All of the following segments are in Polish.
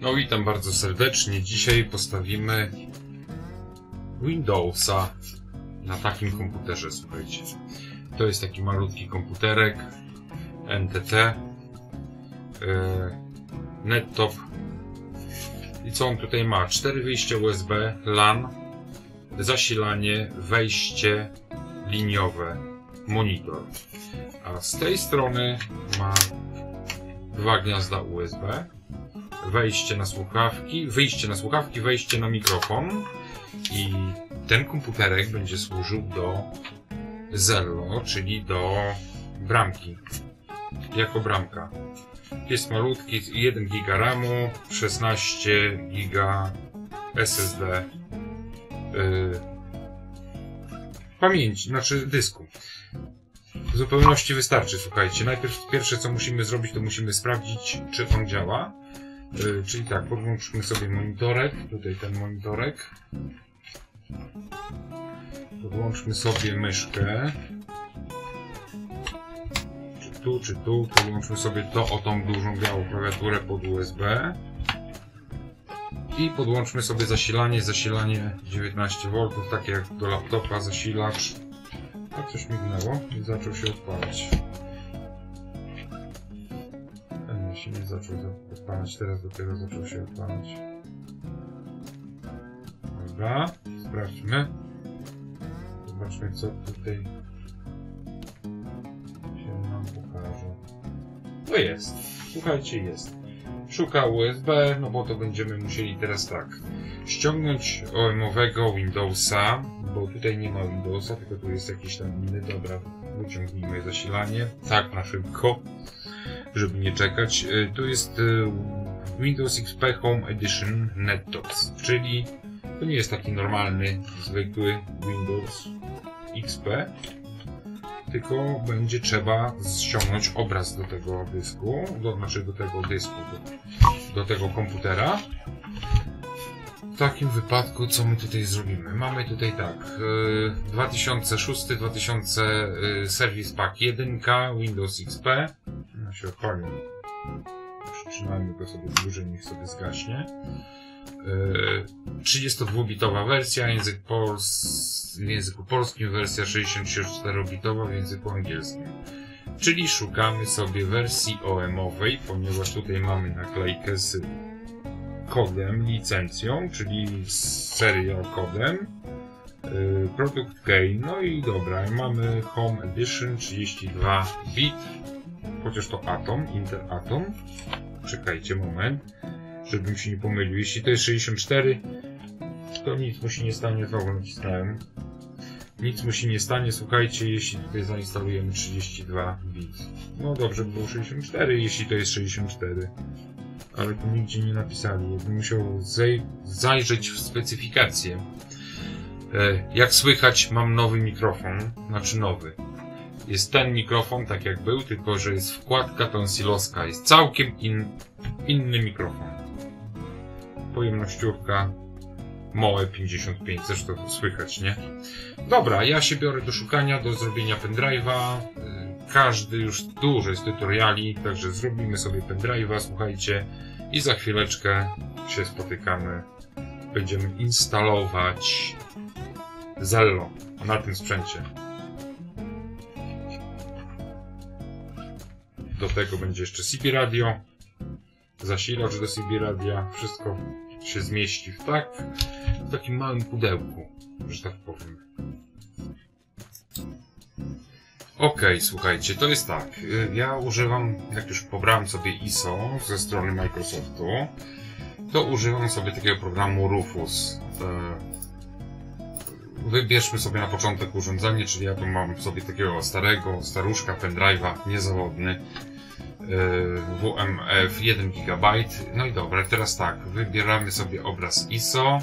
No witam bardzo serdecznie. Dzisiaj postawimy Windowsa na takim komputerze, słuchajcie. To jest taki malutki komputerek NTT yy, Nettop i co on tutaj ma? Cztery wyjścia USB, LAN, zasilanie, wejście liniowe, monitor. A z tej strony ma dwa gniazda USB, wejście na słuchawki, wyjście na słuchawki, wejście na mikrofon i ten komputerek będzie służył do Zello, czyli do bramki, jako bramka. Jest malutki, 1 giga RAMu, 16 giga SSD yy, pamięci, znaczy dysku. W zupełności wystarczy, słuchajcie. Najpierw pierwsze co musimy zrobić, to musimy sprawdzić, czy on działa. Yy, czyli tak, podłączmy sobie monitorek, tutaj ten monitorek. Podłączmy sobie myszkę. Czy tu, czy tu. Podłączmy sobie to o tą dużą białą klawiaturę pod USB. I podłączmy sobie zasilanie, zasilanie 19V, takie jak do laptopa, zasilacz. A coś mignęło i zaczął się odpalać. Zaczął odpalać, teraz dopiero zaczął się odpalać. Dobra, sprawdźmy. Zobaczmy co tutaj się nam pokaże. No jest, słuchajcie jest. Szuka USB, no bo to będziemy musieli teraz tak. Ściągnąć OM-owego Windowsa, bo tutaj nie ma Windowsa, tylko tu jest jakiś tam inny. Dobra, wyciągnijmy zasilanie. Tak, na szybko, żeby nie czekać. Y, Tu jest y, Windows XP Home Edition NetDocs, czyli to nie jest taki normalny, zwykły Windows XP, tylko będzie trzeba ściągnąć obraz do tego dysku, do, znaczy do tego dysku, do, do tego komputera. W takim wypadku, co my tutaj zrobimy? Mamy tutaj tak, y, 2006, 2000 y, Service Pack 1, Windows XP. Się odpalił. Przynajmniej go sobie dłużej, niech sobie zgaśnie. Y, 32-bitowa wersja, język pols... w języku polskim, wersja 64-bitowa w języku angielskim. Czyli szukamy sobie wersji OM-owej, ponieważ tutaj mamy naklejkę z kodem, licencją, czyli z serial kodem. Yy, produkt key, no i dobra, mamy Home Edition 32 bit, chociaż to Atom, Intel Atom. Czekajcie moment, żebym się nie pomylił. Jeśli to jest 64, to nic mu się nie stanie, znowu nacisnąłem. Nic mu się nie stanie, słuchajcie, jeśli tutaj zainstalujemy 32 bit. No dobrze by było 64, jeśli to jest 64 ale tu nigdzie nie napisali. Bym musiał zaj zajrzeć w specyfikację. E, jak słychać, mam nowy mikrofon, znaczy nowy. Jest ten mikrofon, tak jak był, tylko że jest wkładka tonsilowska. Jest całkiem in inny mikrofon. Pojemnościówka Moe 55, zresztą słychać, nie? Dobra, ja się biorę do szukania, do zrobienia pendrive'a. Każdy już dużo jest tutoriali, także zrobimy sobie pendrive'a, słuchajcie. I za chwileczkę się spotykamy. Będziemy instalować Zello na tym sprzęcie. Do tego będzie jeszcze CB radio, zasilacz do CB radia, wszystko się zmieści w tak, w takim małym pudełku, że tak powiem. Ok, słuchajcie, to jest tak. Ja używam, jak już pobrałem sobie ISO ze strony Microsoftu, to używam sobie takiego programu Rufus. Wybierzmy sobie na początek urządzenie, czyli ja tu mam sobie takiego starego, staruszka pendrive'a, niezawodny. WMF 1 GB. No i dobra, teraz tak, wybieramy sobie obraz ISO.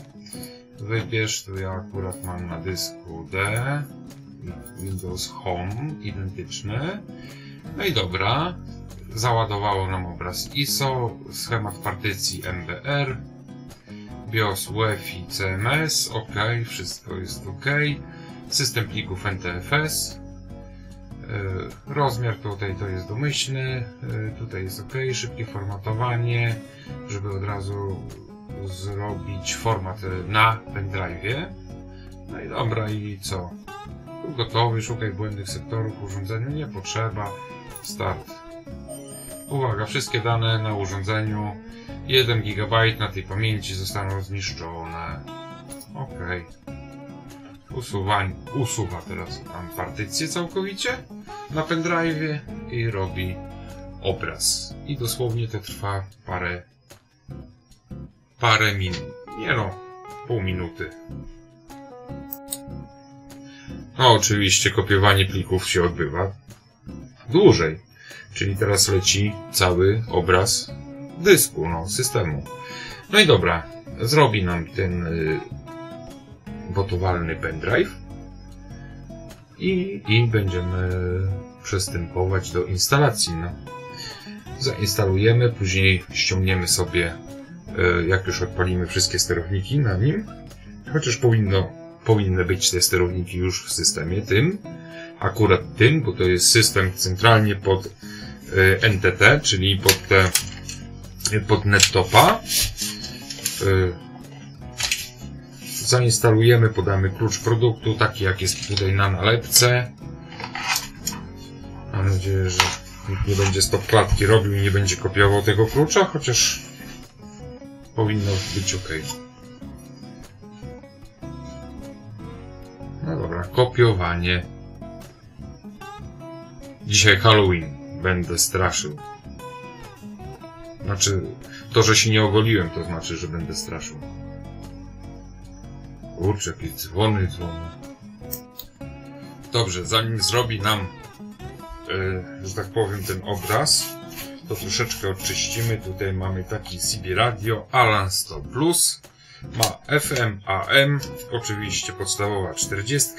Wybierz, tu ja akurat mam na dysku D. Windows Home, identyczny. No i dobra, załadowało nam obraz ISO, schemat partycji MBR, BIOS UEFI CMS, ok, wszystko jest ok, system plików NTFS, rozmiar tutaj to jest domyślny, tutaj jest ok, szybkie formatowanie, żeby od razu zrobić format na pendrive'ie. No i dobra, i co? Gotowy, szukaj błędnych sektorów urządzenia, nie potrzeba. Start. Uwaga, wszystkie dane na urządzeniu 1 GB na tej pamięci zostaną zniszczone. Ok. Usuwań, usuwa teraz tam partycję całkowicie na pendrive i robi obraz. I dosłownie to trwa parę parę minut. Nie no, pół minuty. No oczywiście kopiowanie plików się odbywa dłużej. Czyli teraz leci cały obraz dysku, no, systemu. No i dobra, zrobi nam ten y, gotowalny pendrive i, i będziemy przystępować do instalacji. No. Zainstalujemy, później ściągniemy sobie, y, jak już odpalimy wszystkie sterowniki na nim, chociaż powinno, powinny być te sterowniki już w systemie tym, akurat tym, bo to jest system centralnie pod y, NTT, czyli pod te pod nettopa. Y, zainstalujemy, podamy klucz produktu, taki jak jest tutaj na nalepce. Mam nadzieję, że nikt nie będzie stop klatki robił i nie będzie kopiował tego klucza, chociaż powinno być ok. No dobra, kopiowanie. Dzisiaj Halloween. Będę straszył. Znaczy, to, że się nie ogoliłem, to znaczy, że będę straszył. Kurczę, jakieś dzwony, dzwony. Dobrze, zanim zrobi nam, yy, że tak powiem, ten obraz, to troszeczkę oczyścimy. Tutaj mamy taki CB Radio Alan 100 Plus. Ma FM, AM, oczywiście podstawowa 40.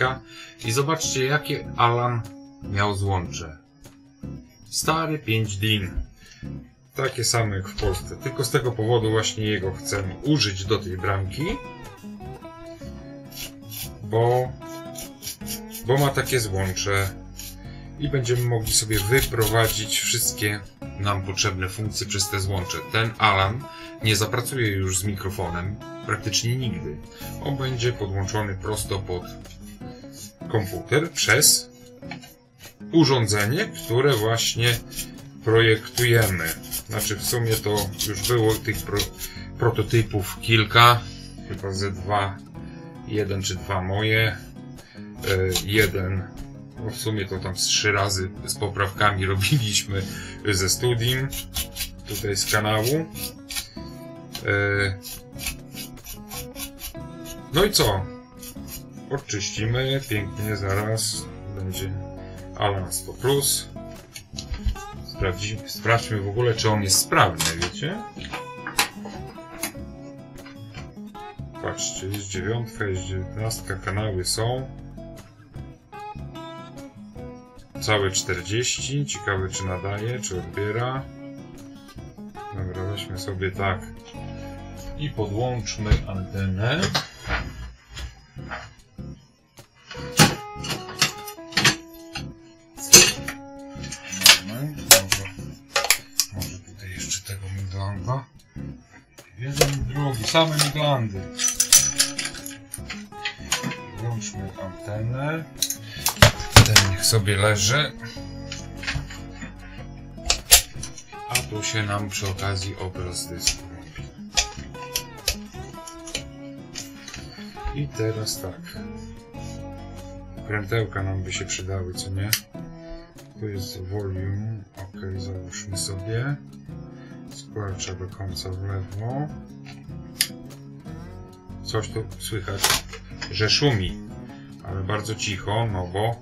I zobaczcie, jakie Alan miał złącze. Stary 5 DIN. Takie same jak w Polsce. Tylko z tego powodu właśnie jego chcę użyć do tej bramki. Bo, bo ma takie złącze i będziemy mogli sobie wyprowadzić wszystkie nam potrzebne funkcje przez te złącze. Ten Alan nie zapracuje już z mikrofonem praktycznie nigdy. On będzie podłączony prosto pod komputer przez urządzenie, które właśnie projektujemy. Znaczy w sumie to już było tych pro, prototypów kilka, chyba ze dwa, jeden czy dwa moje, e, jeden, no w sumie to tam z trzy razy z poprawkami robiliśmy ze Studim, tutaj z kanału. E, no i co? Odczyścimy pięknie zaraz, będzie Alan 100 Plus. Sprawdzi, sprawdźmy w ogóle, czy on jest sprawny, wiecie? Patrzcie, jest dziewiątka, jest dziewiętnastka, kanały są. Całe 40. Ciekawe, czy nadaje, czy odbiera. Dobra, weźmy sobie tak. I podłączmy antenę. Jeden, drugi, same miglandy. Włączmy antenę. Ten niech sobie leży. A tu się nam przy okazji obraz dysku. I teraz tak. Krętełka nam by się przydały, co nie? Tu jest volume. Ok, załóżmy sobie. Skurcza do końca w lewo. Coś tu słychać, że szumi, ale bardzo cicho, no bo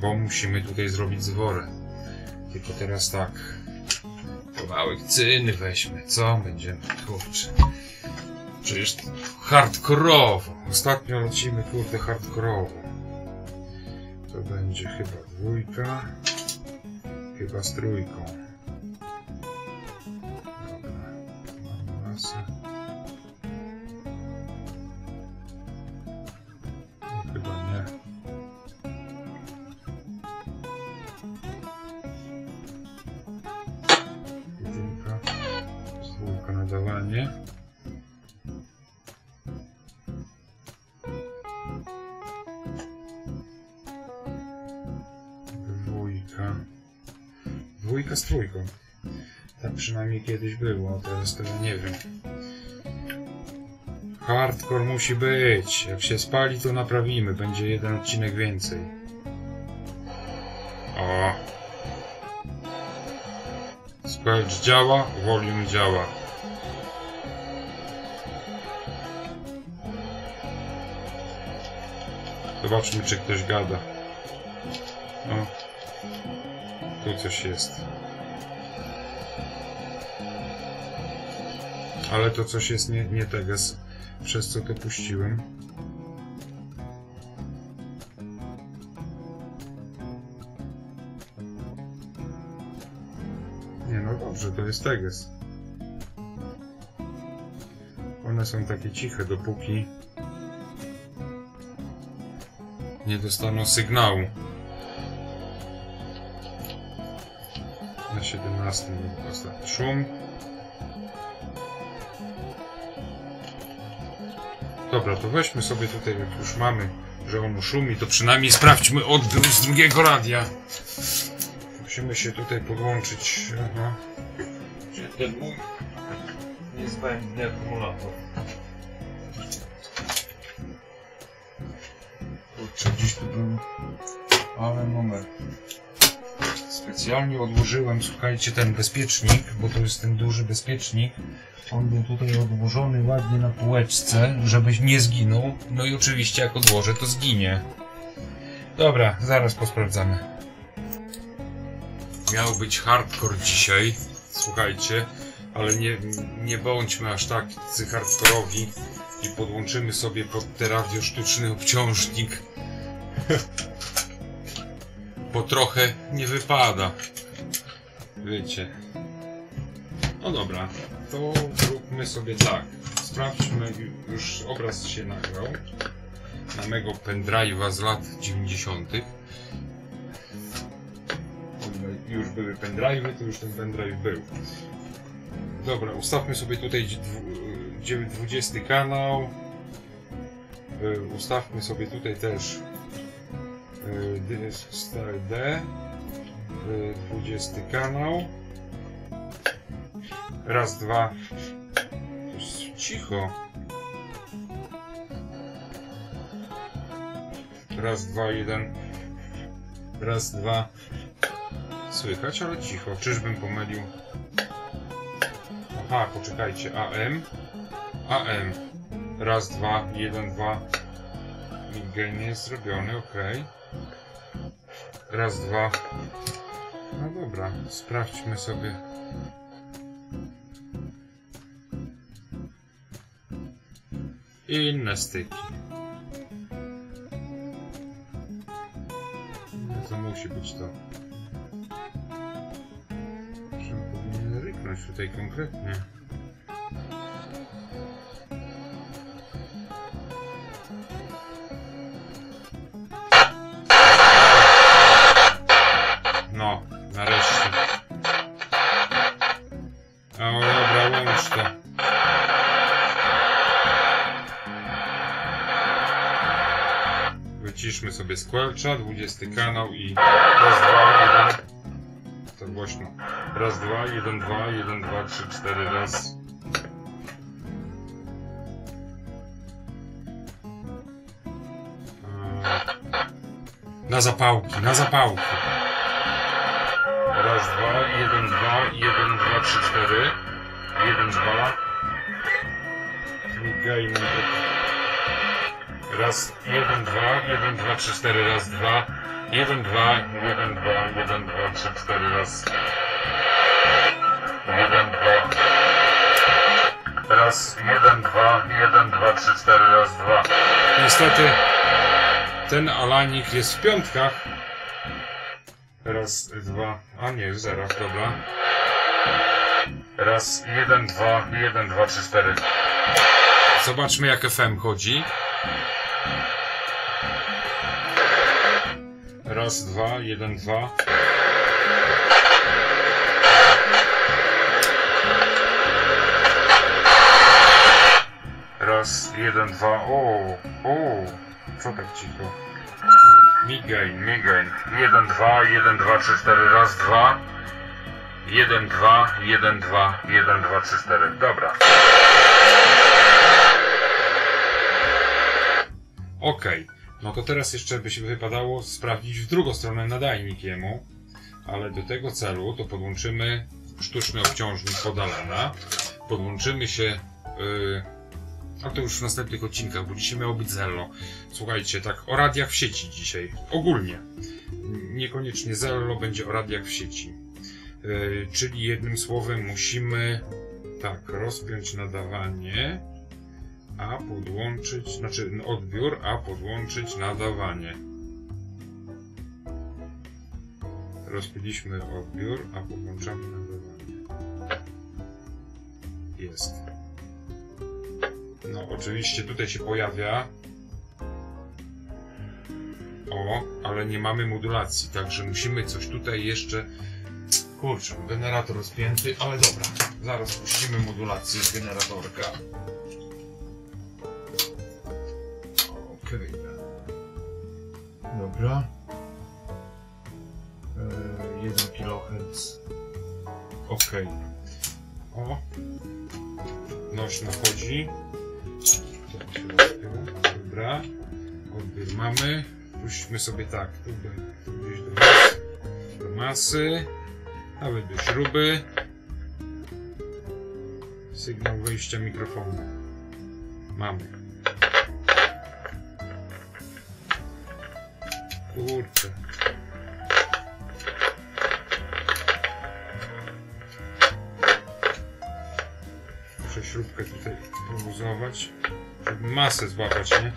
bo musimy tutaj zrobić zworę. Tylko teraz tak. Kawałek cyny weźmy, co? Będziemy, kurczę. Przecież hardkorowo. Ostatnio lecimy, kurde, hardkorowo. To będzie chyba dwójka. Chyba z trójką. Z trójką. Tak przynajmniej kiedyś było, teraz ja nie wiem. Hardcore musi być. Jak się spali, to naprawimy. Będzie jeden odcinek więcej. O. Squelch działa, volume działa. Zobaczmy, czy ktoś gada. Coś jest. Ale to coś jest nie, nie teges, przez co to puściłem. Nie no dobrze, to jest teges. One są takie ciche, dopóki nie dostaną sygnału. Na 17 ostatni szum. Dobra, to weźmy sobie tutaj, jak już mamy, że on szumi, to przynajmniej sprawdźmy odbiór z drugiego radia. Musimy się tutaj podłączyć. Aha. Gdzie ten mój niezbędny akumulator? Specjalnie odłożyłem, słuchajcie, ten bezpiecznik, bo to jest ten duży bezpiecznik. On był tutaj odłożony ładnie na półeczce, żebyś nie zginął. No i oczywiście jak odłożę, to zginie. Dobra, zaraz posprawdzamy. Miał być hardcore dzisiaj, słuchajcie, ale nie, nie bądźmy aż tak hardkorowi i podłączymy sobie pod te radio sztuczny obciążnik. Bo trochę nie wypada. Wiecie. No dobra, to zróbmy sobie tak. Sprawdźmy, już obraz się nagrał na mego pendrive'a z lat 90. Już były pendrive'y, to już ten pendrive był. Dobra, ustawmy sobie tutaj dwu- 20 kanał. Y, Ustawmy sobie tutaj też D- style D. y, 20 kanał. Raz, dwa. Cicho. Raz, dwa, jeden. Raz, dwa. Słychać, ale cicho. Czyżbym pomylił? Aha, poczekajcie. AM. AM. Raz, dwa, jeden, dwa. Midgain jest zrobiony, ok. Raz, dwa. No dobra, sprawdźmy sobie. I inne styki. No to musi być to. Że powinien ryknąć tutaj konkretnie. Sobie Squelcha, 20 kanał i raz, dwa, jeden. To głośno. Raz, dwa, jeden, dwa, jeden, dwa, trzy, cztery, raz. Na zapałki, na zapałki. Raz, dwa, jeden, dwa, jeden, dwa, trzy, cztery. Jeden, dwa. Migajmy. Raz, jeden, dwa, jeden, dwa, trzy, cztery, raz, dwa. Jeden, dwa, jeden, dwa, jeden, dwa, trzy, cztery, raz. Jeden, dwa. Raz, jeden, dwa, jeden, dwa, trzy, cztery, raz, dwa. Niestety ten alanik jest w piątkach. Raz, dwa, a nie, zerach, dobra. Raz, jeden, dwa, jeden, dwa, trzy, cztery. Zobaczmy jak FM chodzi. Raz, dwa, jeden, dwa. 1, 2, o, o, co tak cicho? Migain, migain, 1, 2, 1, 2, 3, 4, raz, 2, 1, 2, 1, 2, 1, 2, 3, 4, dobra. Okej, no to teraz jeszcze by się wypadało sprawdzić w drugą stronę nadajnik jemu, ale do tego celu to podłączymy sztuczny obciążnik Podalana, podłączymy się, yy, a to już w następnych odcinkach, bo dzisiaj miało być Zello. Słuchajcie, tak o radiach w sieci dzisiaj, ogólnie. Niekoniecznie Zello, będzie o radiach w sieci. Yy, czyli jednym słowem musimy tak, rozpiąć nadawanie, a podłączyć, znaczy odbiór, a podłączyć nadawanie. Rozpiliśmy odbiór, a podłączamy nadawanie. Jest. No, oczywiście tutaj się pojawia. O, ale nie mamy modulacji, także musimy coś tutaj jeszcze. Kurczę, generator rozpięty, ale dobra. Zaraz puścimy modulację z generatorka. Okej. Dobra. Eee, 1 kHz. Okej. O. Noś nachodzi. Tak. Dobra. Odbiór mamy. Puśćmy sobie tak. Tu, gdzieś do, do masy. Nawet do śruby. Sygnał wejścia mikrofonu. Mamy. Kurczę. Muszę śrubkę tutaj poluzować, żeby masę złapać, nie?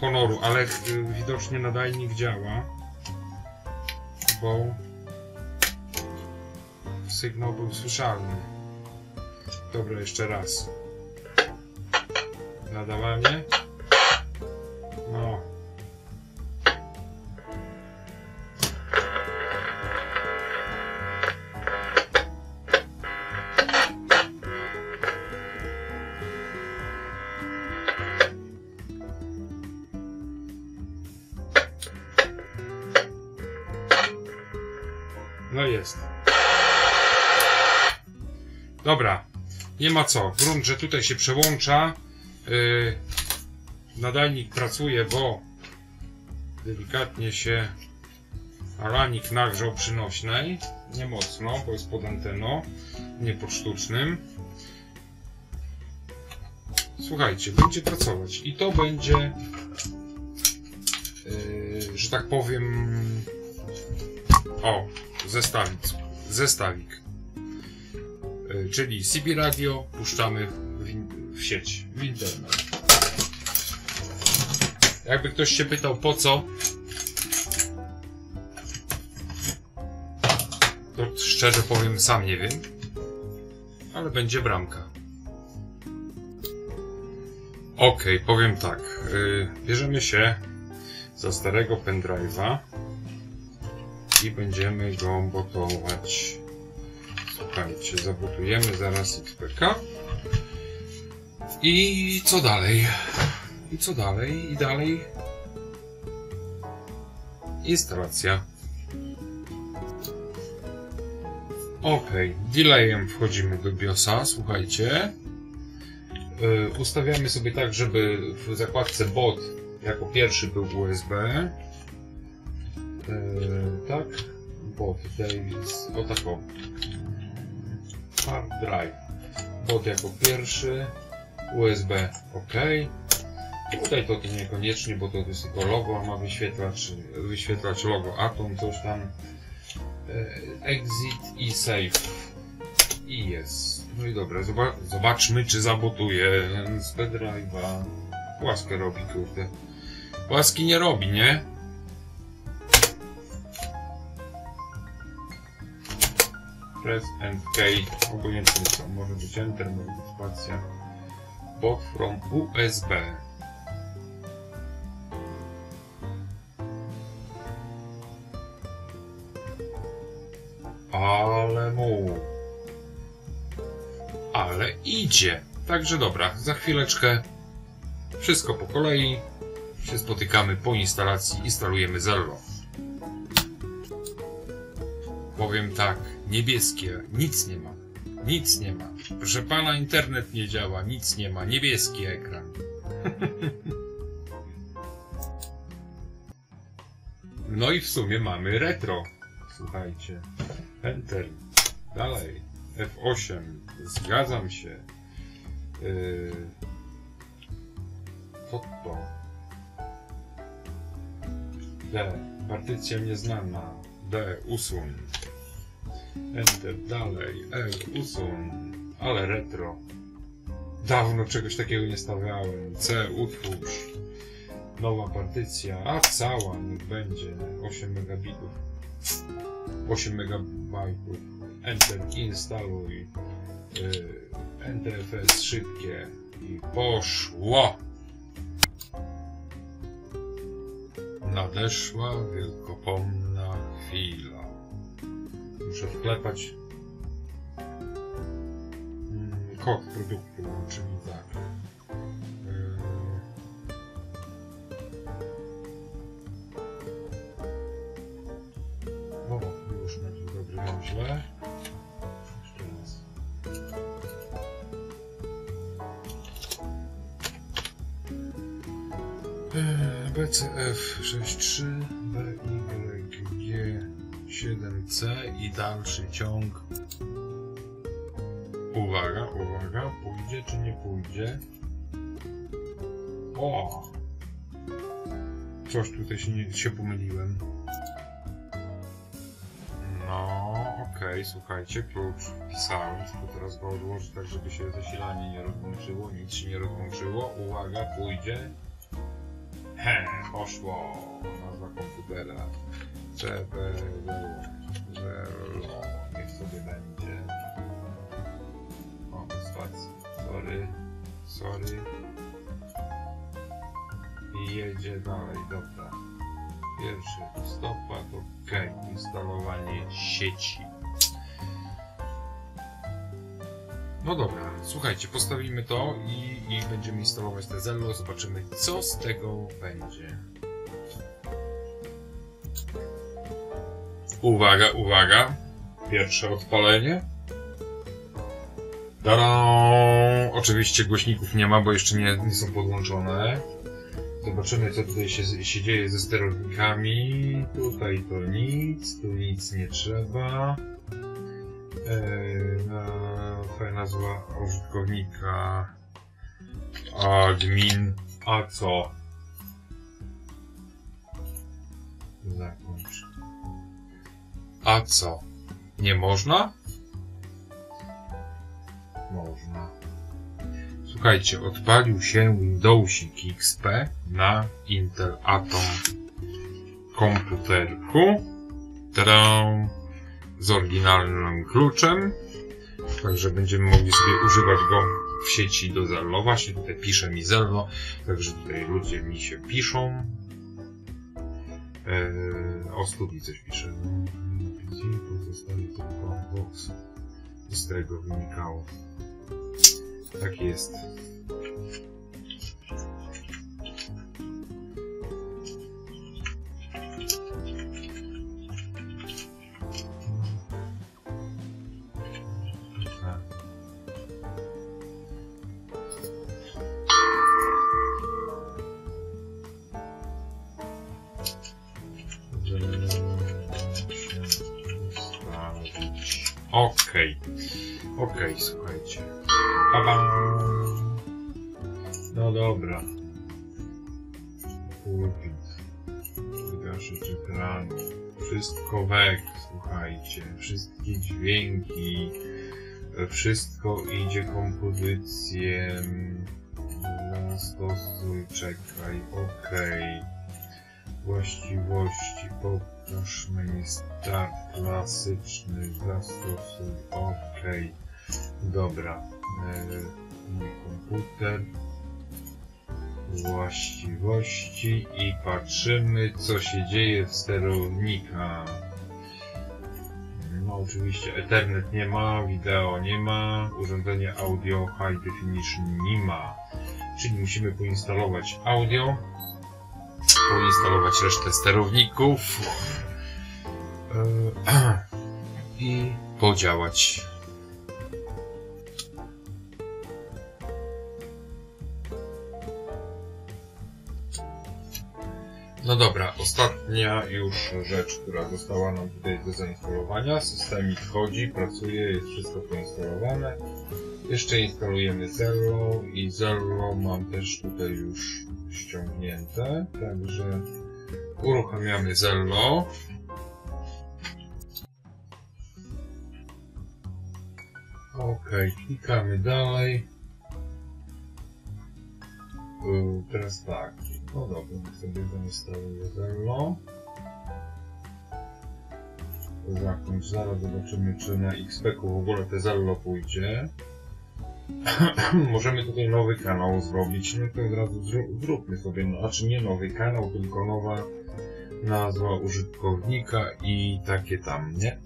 Honoru, ale y, widocznie nadajnik działa, bo sygnał był słyszalny. Dobra, jeszcze raz. Nadawanie. No. Nie ma co. Grunt, że tutaj się przełącza. Yy, nadajnik pracuje, bo delikatnie się alanik nagrzał przy nośnej. Nie mocno, bo jest pod anteną, nie pod sztucznym. Słuchajcie, będzie pracować i to będzie, yy, że tak powiem, o, zestawik. Zestawik. Y, Czyli CB Radio puszczamy w, w sieć, w internet. Jakby ktoś się pytał po co, to szczerze powiem sam nie wiem, ale będzie bramka. Okej, powiem tak. y, bierzemy się za starego pendrive'a i będziemy go botować. Zabotujemy zaraz XPK. I co dalej? I co dalej? I dalej? Instalacja. Ok, delayem wchodzimy do BIOSa, słuchajcie. Yy, ustawiamy sobie tak, żeby w zakładce bot jako pierwszy był USB. Yy, tak? Bot Davis. O tak o. Hard drive. Bot jako pierwszy. USB OK. Tutaj to niekoniecznie, bo to jest tylko logo, ma wyświetlać, wyświetlać logo Atom, coś tam. E, Exit i save. I jest. No i dobra, zoba zobaczmy czy zabotuje z pendrive'a. Łaskę robi, kurde. Łaski nie robi, nie? Press and K, obojętnie co, może być Enter, może być spacja. Bot from USB. Ale mu. Ale idzie. Także dobra, za chwileczkę wszystko po kolei. Się spotykamy po instalacji, instalujemy Zello. Powiem tak, niebieskie, nic nie ma. Nic nie ma. Proszę pana, internet nie działa, nic nie ma. Niebieski ekran. No i w sumie mamy retro. Słuchajcie. Enter. Dalej. F8. Zgadzam się. Yy... Co to? D. Partycja nieznana. D. Usuń. Enter. Dalej. E. Usuń. Ale retro. Dawno czegoś takiego nie stawiałem. C. Utwórz. Nowa partycja. A cała niech będzie. 8 megabitów. 8 megabajtów. Enter. Instaluj. Yy, NTFS szybkie. I poszło. Nadeszła wielkopomna chwila. Muszę wklepać mm, kod produktu, czyli tak. Yy. O, już na dzień dobry, mam BCF 63 BYG 7C i dalszy ciąg. Uwaga, uwaga, pójdzie czy nie pójdzie? O! Coś tutaj się, nie, się pomyliłem. No, okej, słuchajcie, klucz wpisałem, tylko teraz go odłożę tak, żeby się zasilanie nie rozłączyło, nic się nie rozłączyło. Uwaga, pójdzie. He, poszło. Nazwa komputera. CBL. Niech sobie będzie. O, spacja. Sorry. Sorry. I jedzie dalej, dobra. Pierwszy listopad, ok. Instalowanie sieci. No dobra, słuchajcie, postawimy to i, i będziemy instalować te Zello, zobaczymy co z tego będzie. Uwaga, uwaga. Pierwsze odpalenie. Tada! Oczywiście głośników nie ma, bo jeszcze nie, nie są podłączone. Zobaczymy co tutaj się, się dzieje ze sterownikami. Tutaj to nic, tu nic nie trzeba. Eee, na, twoja nazwa użytkownika admin, a co? Zakończ. A co? Nie można? Można. Słuchajcie, odpalił się Windowsik XP na Intel Atom komputerku. Tadam! z oryginalnym kluczem. Także będziemy mogli sobie używać go w sieci do Zello. Właśnie tutaj pisze mi Zello, także tutaj ludzie mi się piszą. Eee, o studii coś pisze. Zostali tylko box. Z tego wynikało. Tak jest. Okej, okej, słuchajcie. Babam. No dobra. Pulpit. Wygaszacz ekranu. Wszystko wek, słuchajcie. Wszystkie dźwięki. Wszystko idzie kompozycję. Zastosuj, czekaj, okej. Właściwości, pokaż menu start, klasyczny, zastosuj, ok. Dobra, mój komputer, właściwości i patrzymy co się dzieje w sterownikach. No oczywiście Ethernet nie ma, wideo nie ma, urządzenie audio High Definition nie ma. Czyli musimy poinstalować audio, poinstalować resztę sterowników yy, i podziałać. No dobra, ostatnia już rzecz, która została nam tutaj do zainstalowania. Systemik chodzi, pracuje, jest wszystko poinstalowane. Jeszcze instalujemy Zello i Zello mam też tutaj już ściągnięte, także uruchamiamy Zello. Ok, klikamy dalej. Yy, Teraz tak, no dobra, sobie zainstaluję Zello. Zakończ, zaraz zobaczymy czy na XP-ku w ogóle te Zello pójdzie. Możemy tutaj nowy kanał zrobić, no to od razu zró- zróbmy sobie, no, znaczy nie nowy kanał, tylko nowa nazwa użytkownika i takie tam, nie?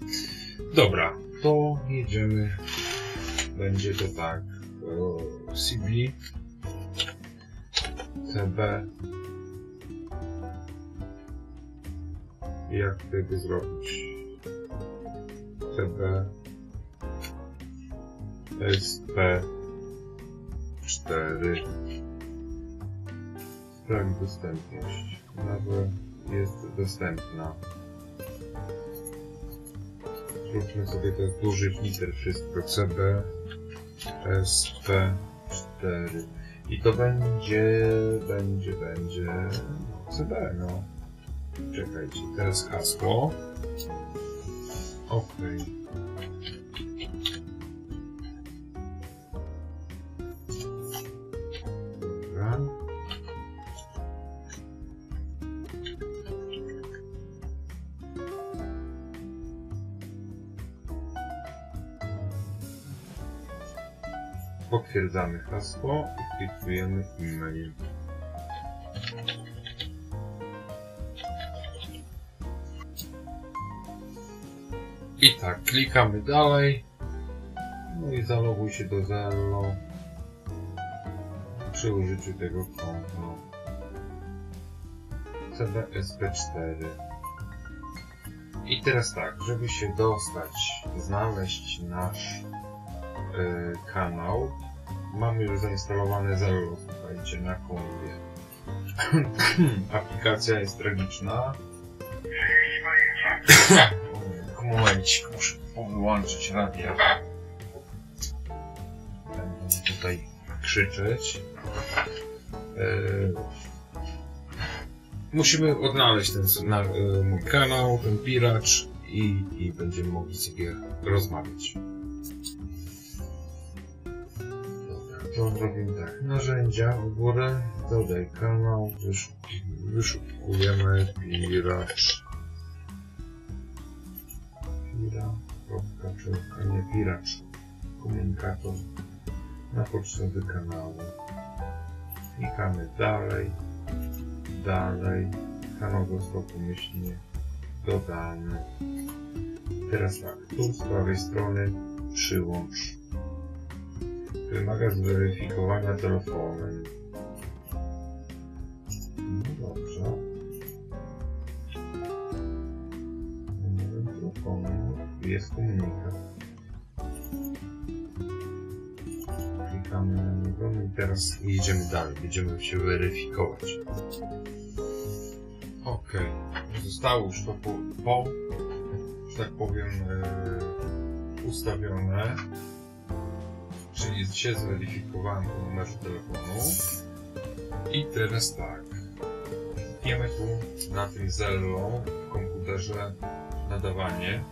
Dobra, to jedziemy, będzie to tak, e, CB, CB, jak tego zrobić? CB, SP 4 Sprawdź dostępność. Nazwa jest dostępna. Zróbmy sobie to z dużych liter wszystko. CB SP 4 i to będzie, będzie, będzie CB, no. Czekajcie, teraz hasło. Okej. Dobra. Potwierdzamy hasło i wpisujemy e-mail. I tak, klikamy dalej. No i zaloguj się do Zello przy użyciu tego konta. CBSP4. I teraz tak, żeby się dostać, znaleźć nasz e, kanał, mamy już zainstalowane Zello, słuchajcie, na kompie. Aplikacja jest tragiczna. Momencik, muszę wyłączyć radio. Będę tutaj krzyczeć. Eee, musimy odnaleźć ten na, e, mój kanał, ten piracz i, i będziemy mogli sobie rozmawiać. To zrobimy tak. Narzędzia w górę, dodaj kanał, wysz, wyszukujemy piracz. Pira, kropka, czy a nie piracz, komunikator na potrzeby kanału. Klikamy dalej, dalej, kanał został pomyślnie dodany. Teraz tak, tu z prawej strony przyłącz. Wymaga zweryfikowania telefonem. No dobrze. Numer telefonu jest komunikat. Klikamy na niego no i teraz jedziemy dalej. Będziemy się weryfikować. Ok. Zostało już to po, po że tak powiem, e, ustawione. Czyli się zweryfikowałem po numerze telefonu. I teraz tak. Klikniemy tu na tym Zello w komputerze nadawanie.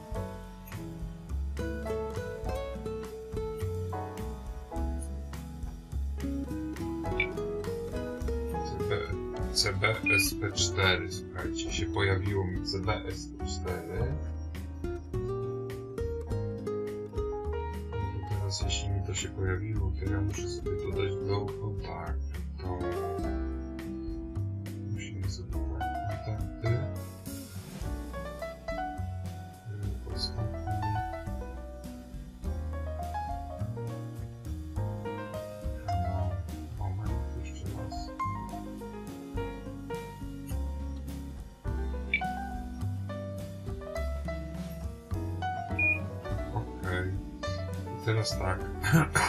CB, CBSP4, słuchajcie, się pojawiło mi CBSP4. Pojawiło, to ja muszę sobie dodać do kontaktu.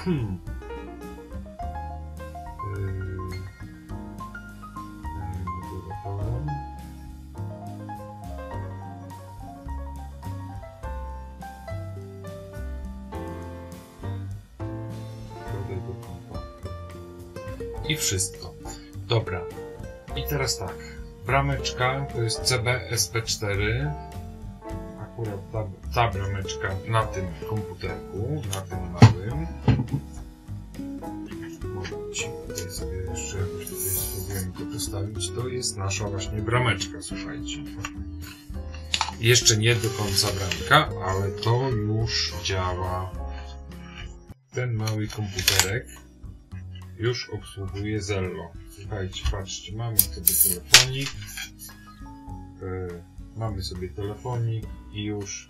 I wszystko. Dobra. I teraz tak. Brameczka to jest CB SP4. Akurat ta, ta brameczka na tym komputerku, na tym. Postawić. To jest nasza właśnie brameczka, słuchajcie. Jeszcze nie do końca bramka, ale to już działa. Ten mały komputerek już obsługuje Zello. Słuchajcie, patrzcie, mamy sobie telefonik. Yy, mamy sobie telefonik i już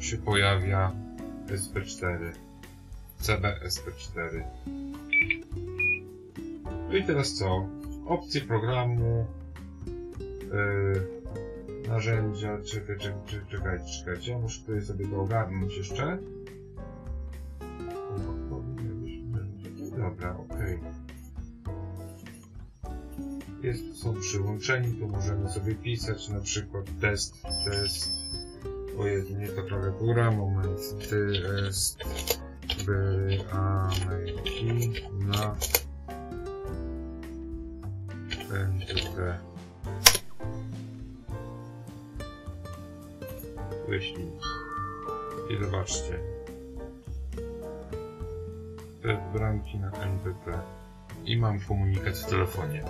się pojawia SP4. CB SP4. No i teraz co? Opcje programu. Yy, narzędzia. Czekaj, czekaj, czekaj, czekajcie, czekajcie. Ja muszę tutaj sobie to ogarnąć jeszcze. Dobra, okej. Jest, są przyłączeni, tu możemy sobie pisać na przykład test, test. O Jezu, nie to klawiatura, moment. Test Ameryki na NTT. Wyślij. I zobaczcie. Test bramki na NTT. I mam komunikat w telefonie.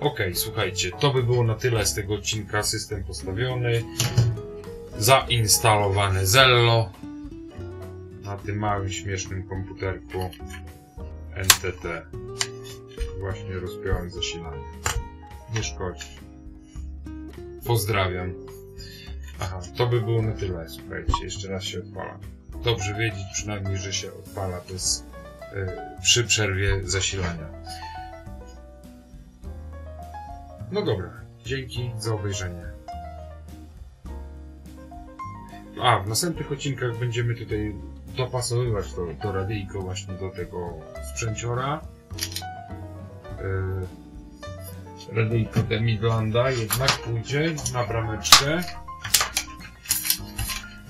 Ok, słuchajcie, to by było na tyle z tego odcinka. System postawiony. Zainstalowane Zello. Na tym małym, śmiesznym komputerku NTT. Właśnie rozpiąłem zasilanie. Nie szkodzi. Pozdrawiam. Aha, to by było na tyle. Słuchajcie, jeszcze raz się odpala. Dobrze wiedzieć przynajmniej, że się odpala. To jest y, przy przerwie zasilania. No dobra, dzięki za obejrzenie. A, w następnych odcinkach będziemy tutaj dopasowywać to, to radyjko właśnie do tego sprzęciora. Yy, radyjko Demidlanda jednak pójdzie na brameczkę.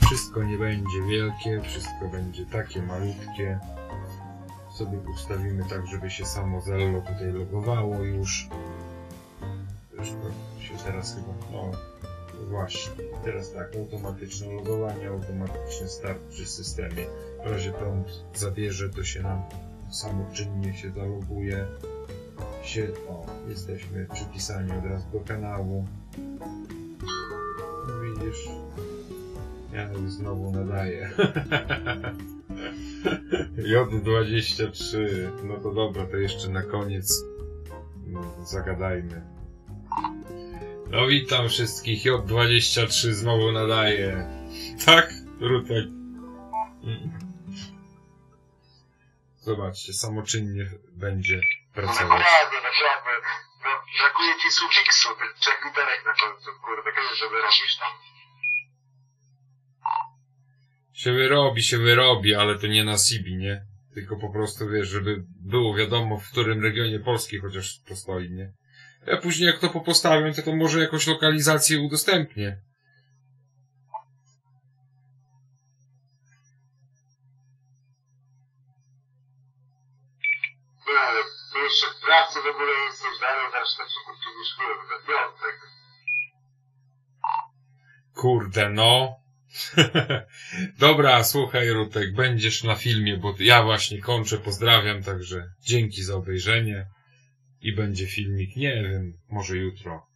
Wszystko nie będzie wielkie, wszystko będzie takie malutkie. Sobie ustawimy tak, żeby się samo Zello tutaj logowało już. Zresztą się teraz chyba, no właśnie, teraz tak, automatyczne logowanie, automatyczny start przy systemie. W razie prąd zabierze, to się nam samoczynnie się zaloguje. Się, o, jesteśmy przypisani od razu do kanału. No widzisz, ja znowu nadaję. J23, no to dobra, to jeszcze na koniec no, zagadajmy. No witam wszystkich, J23 znowu nadaje. Tak? Rutek. Zobaczcie, samoczynnie będzie pracować. Naprawdę, naprawdę. No, brakuje ci sufiksu, ten trzech literek na końcu, kurde, żeby robisz tam. Się wyrobi, się wyrobi, ale to nie na Sibi, nie? Tylko po prostu, wiesz, żeby było wiadomo, w którym regionie Polski chociaż to stoi, nie? Ja później jak to popostawię, to to może jakąś lokalizację udostępnię. Pracy w ogóle piątek. Kurde, no. Dobra, słuchaj, Rutek, będziesz na filmie, bo ja właśnie kończę, pozdrawiam, także dzięki za obejrzenie i będzie filmik, nie wiem, może jutro.